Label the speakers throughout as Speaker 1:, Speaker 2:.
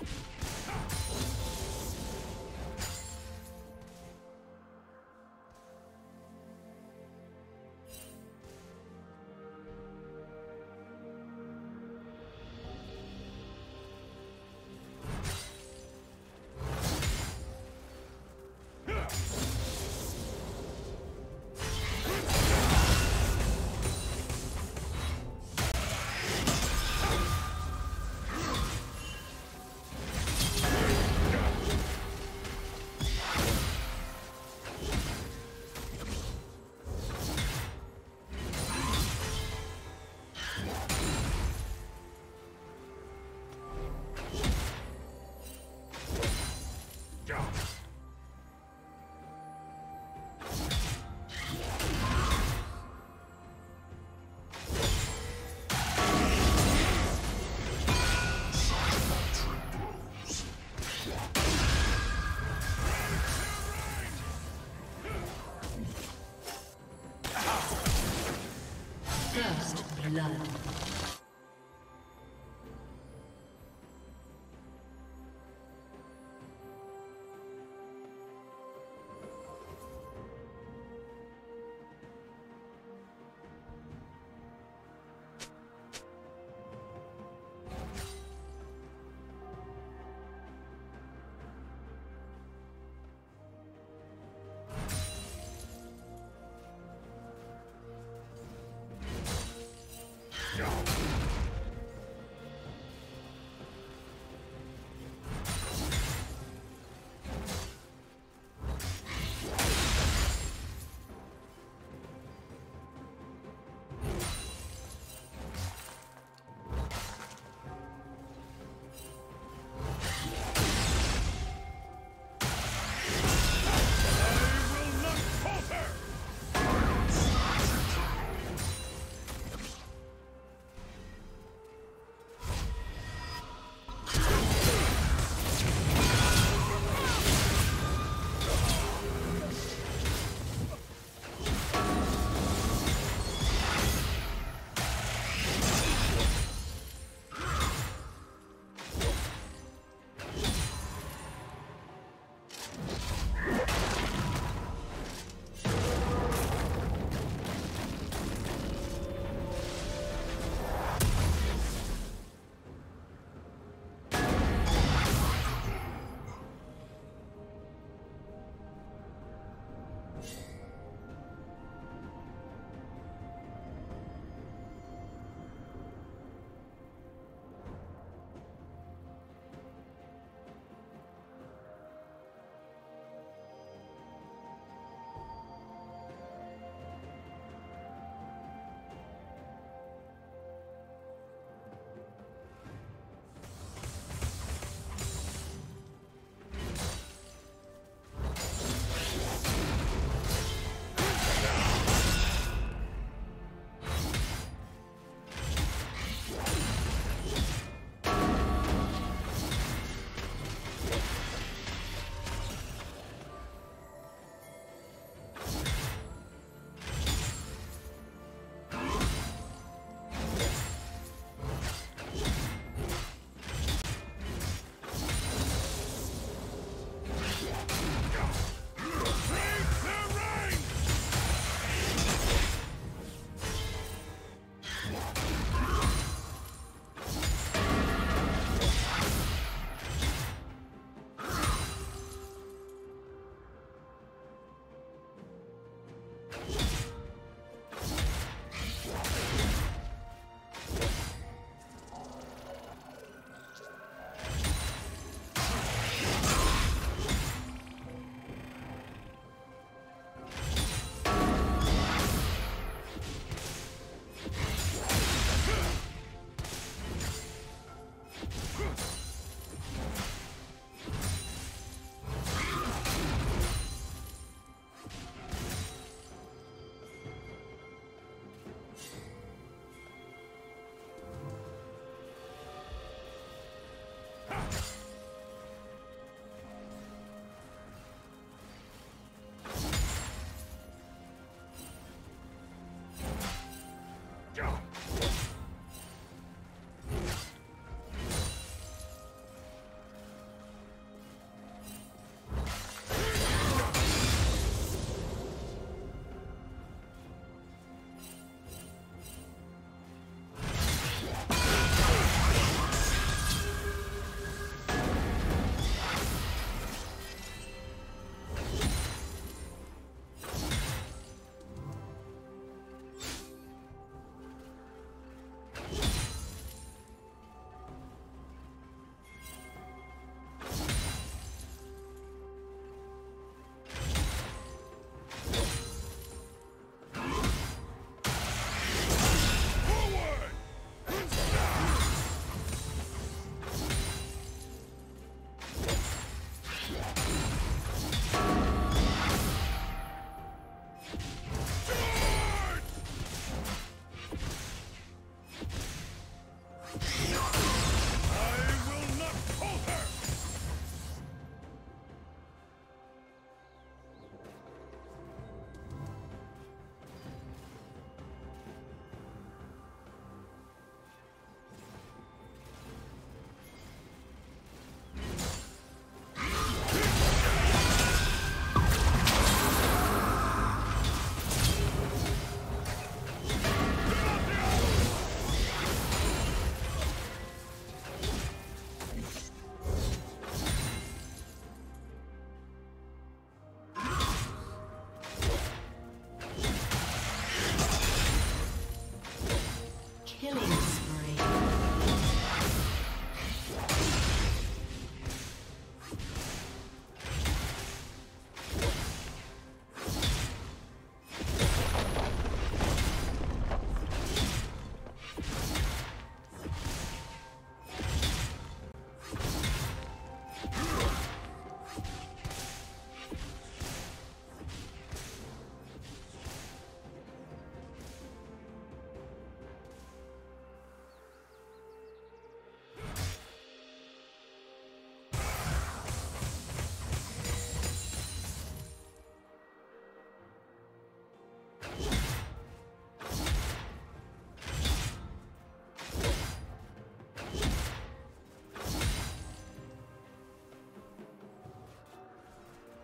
Speaker 1: Ha! Blood.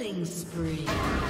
Speaker 1: Killing spree.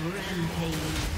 Speaker 1: Rampage.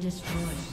Speaker 1: Destroyed.